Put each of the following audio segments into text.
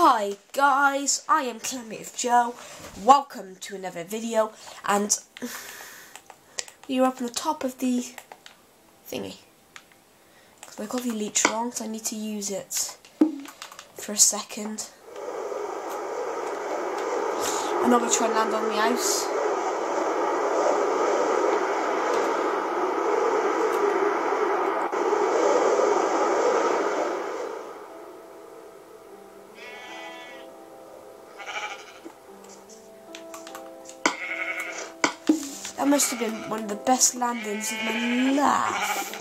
Hi guys, I am Calamitive Joe. Welcome to another video and we are up on the top of the thingy. Because I got the leech wrong so I need to use it for a second. I'm not to try and land on the house. That must have been one of the best landings of my life.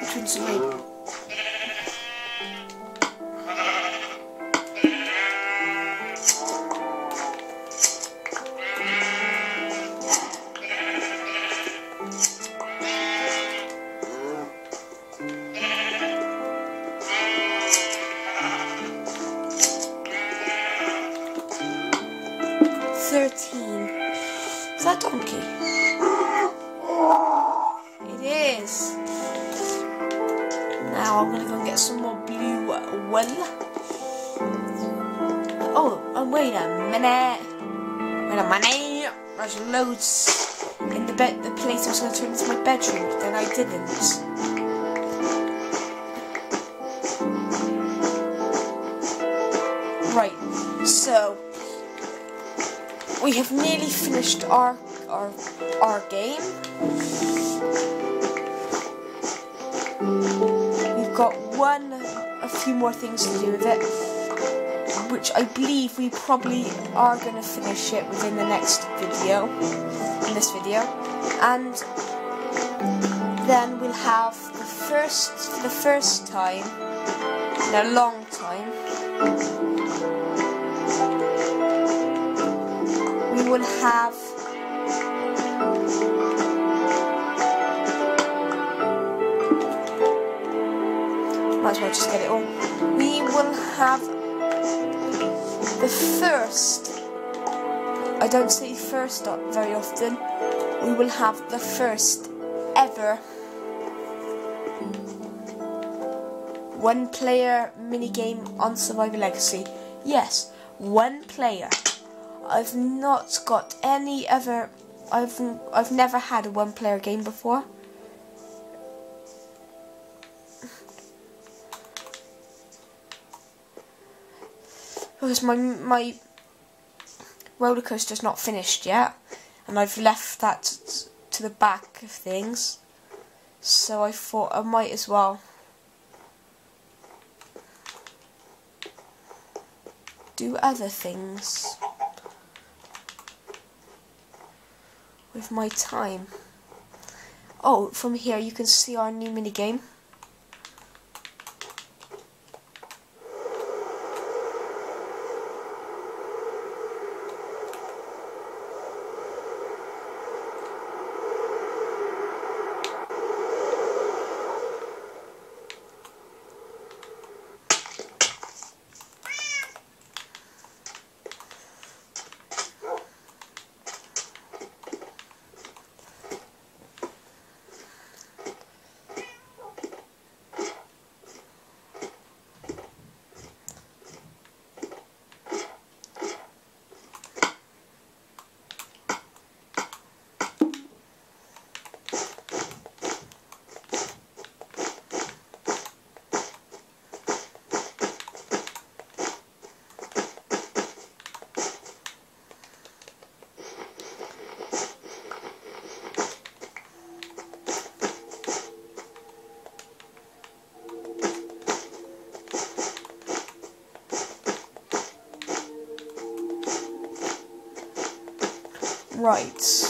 Which one's the Is? It is. Now I'm gonna go get some more blue wool. Oh, oh wait a minute. Wait a minute. There's loads in the bed. The place I was gonna turn into my bedroom, then I didn't. Right. So we have nearly finished our our our game. We've got one, a few more things to do with it, which I believe we probably are going to finish it within the next video, in this video, and then we'll have the first, the first time in a long time, we will have just get it all. We will have the first I don't say first very often. We will have the first ever one player minigame on Survival Legacy. Yes, one player. I've not got any other. I've I've never had a one player game before. Because my my roller coaster's not finished yet, and I've left that to the back of things. So I thought I might as well do other things. with my time. Oh, from here you can see our new mini Right.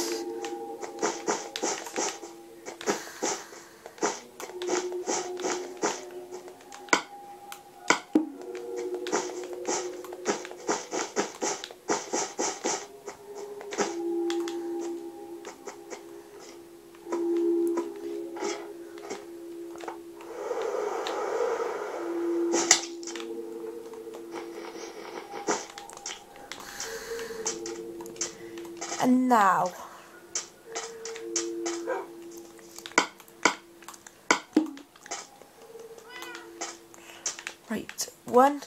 Now, Right, one.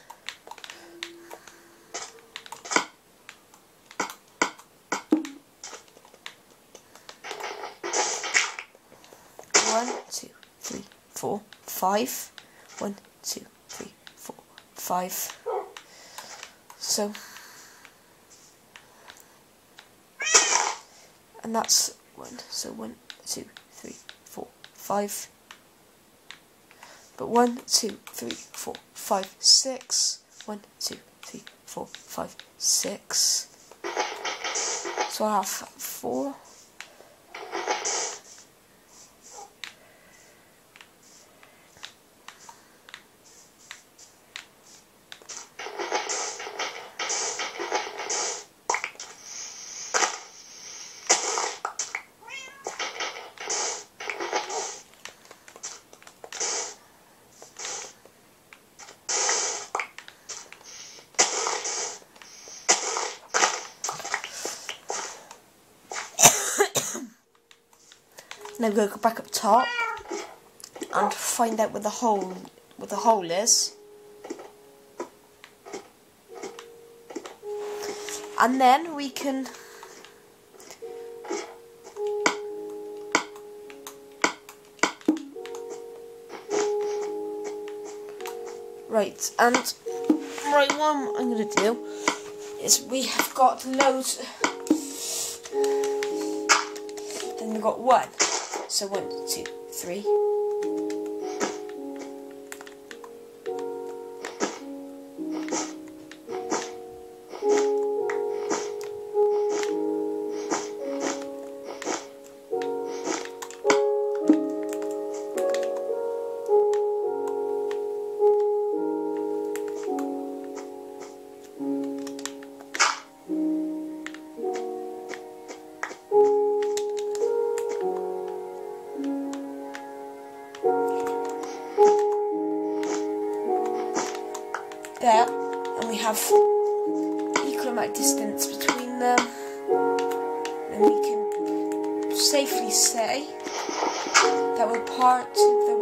One, two, three, four, five. One, two, three, four, five. So, and that's one. So one, two, three, four, five. But one, two, three, four, five, six. One, two, three, four, five, six. So I have four. Now we're going to go back up top and find out where the hole where the hole is. And then we can Right, and right what I'm gonna do is we have got loads then we've got one. So one, two, three.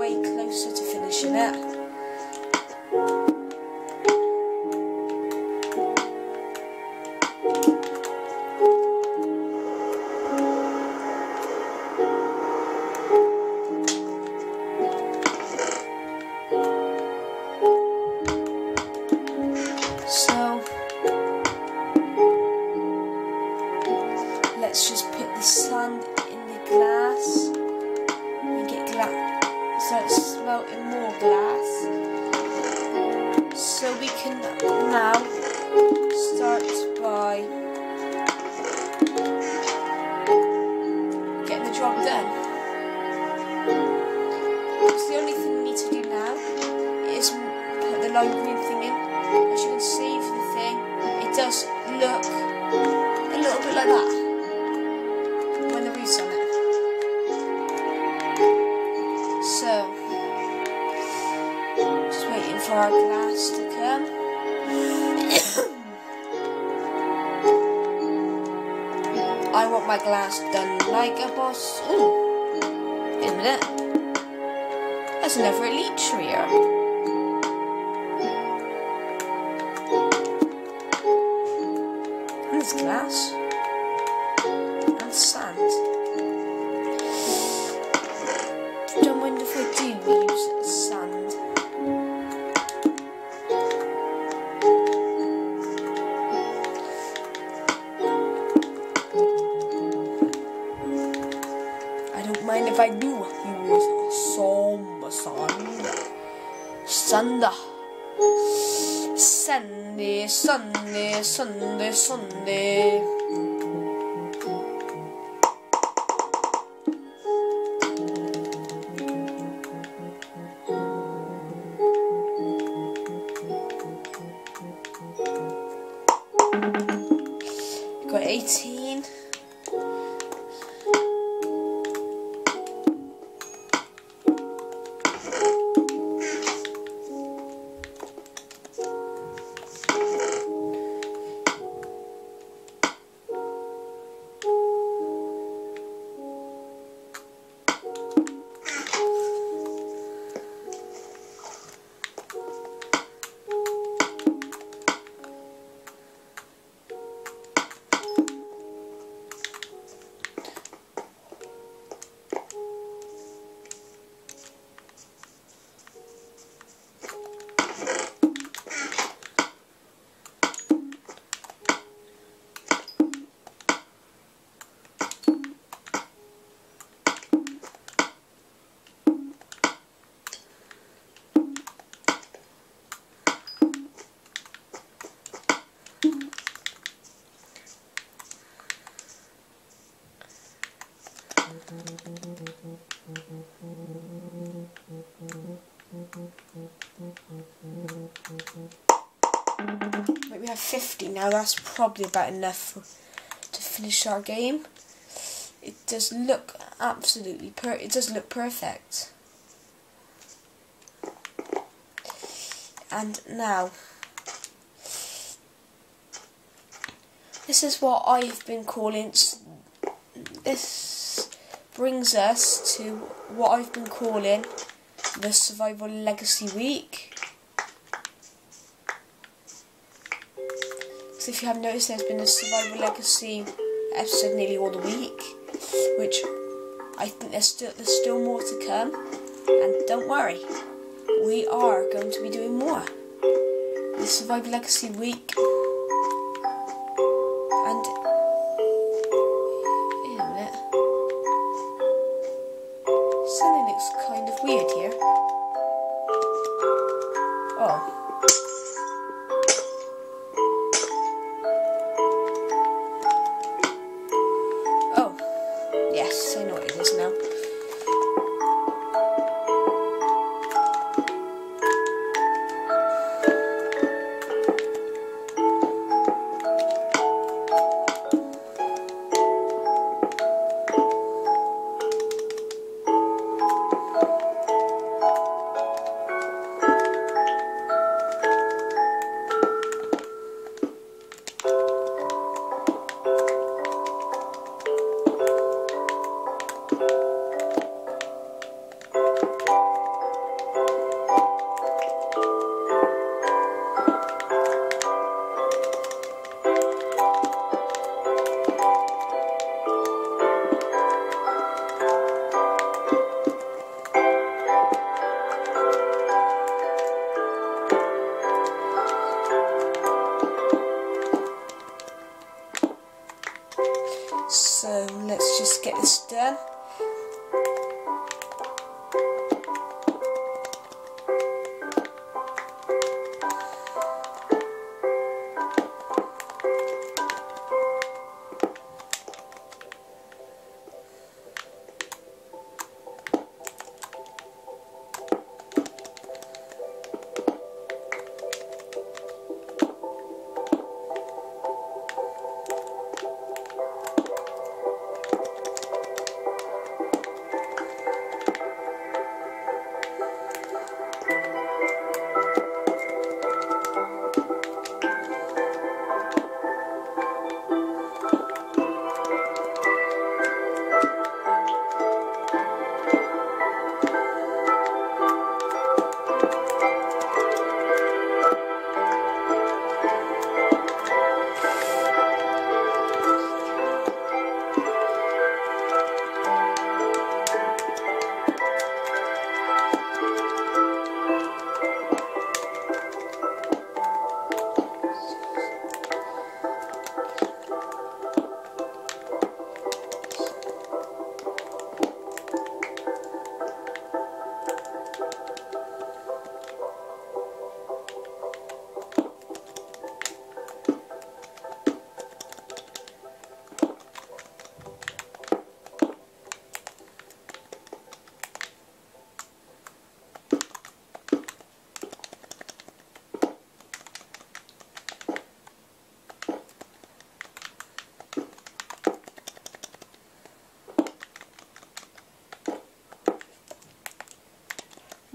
Way closer to finishing it. Now start by getting the job done. Because the only thing we need to do now is put the lime I want my glass done like a boss. Ooh, wait a minute. There's another elite here. And there's glass. Use some sand. Sand. Sunday, Sunday, Sunday, Sunday. Have 50 now. That's probably about enough to finish our game. It does look absolutely per. It does look perfect. And now, this is what I've been calling. This brings us to what I've been calling the Survival Legacy Week. So if you have noticed, there's been a Survival Legacy episode nearly all the week, which I think there's still there's still more to come. And don't worry, we are going to be doing more. The Survival Legacy Week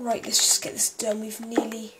Right, let's just get this done. We've nearly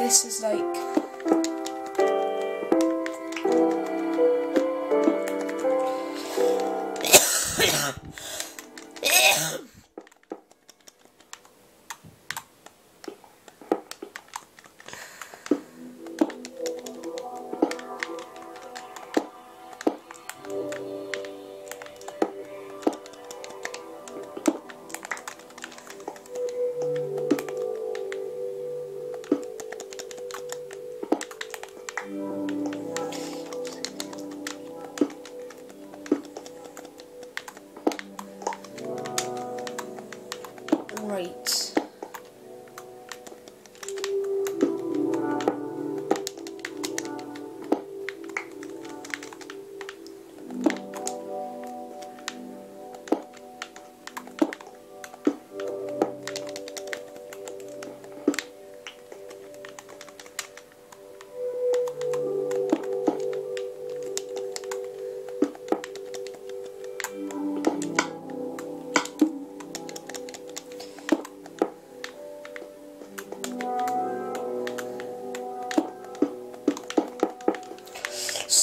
this is like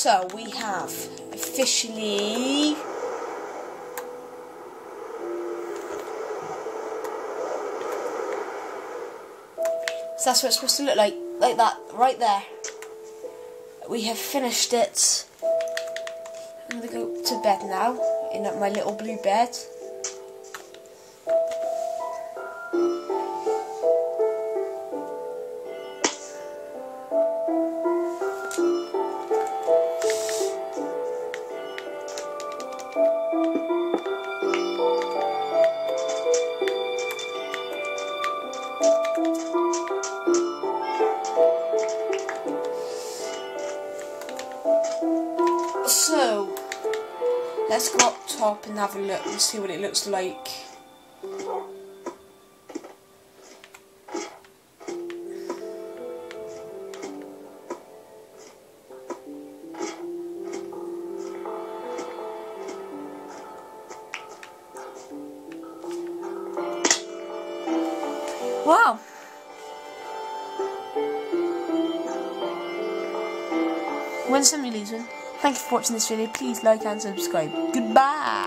So we have officially So that's what it's supposed to look like, like that, right there. We have finished it. I'm gonna go to bed now in my little blue bed. So, let's go up top and have a look and see what it looks like. Thank you for watching this video. Please like and subscribe. Goodbye.